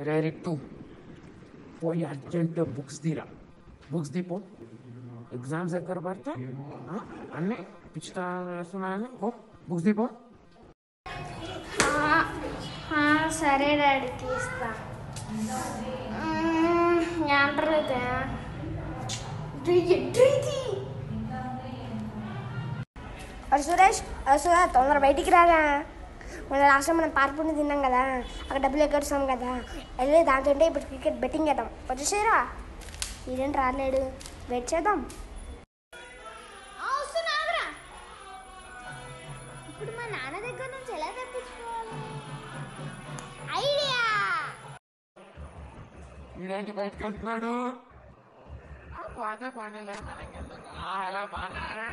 రేరి two పోయి urgent books తీరా books తీపో exams దగ్గర పడితే ఆ, అన్నీ పిచ్చుతా వేస్తున్నాయని ఓ బుక్స్ తీపో ఆ, ఆ, సరే డాడీ తీస్తా ఏంటది అరే సురేష్ అరే సురేష్ తొందర బయటికి రారా మన లాస్ట్ టైం మనం పార్పుని తిన్నాం కదా అక్కడ డబ్బులు ఎగ్గొస్తాం కదా వెళ్ళి దాంతో ఇప్పుడు క్రికెట్ బెట్టింగ్ చేద్దాం. వచ్చేసేరా ఈడేంటి రాలేడు వెయిట్ చేద్దాం. ఇప్పుడు మా నాన్న దగ్గర నుంచి ఎలా తప్పించుకోవాలి? ఐడియా వీడేంటి బయటకు వెళ్తున్నాడు ఆ, పోతే పనిలే అలా బాగా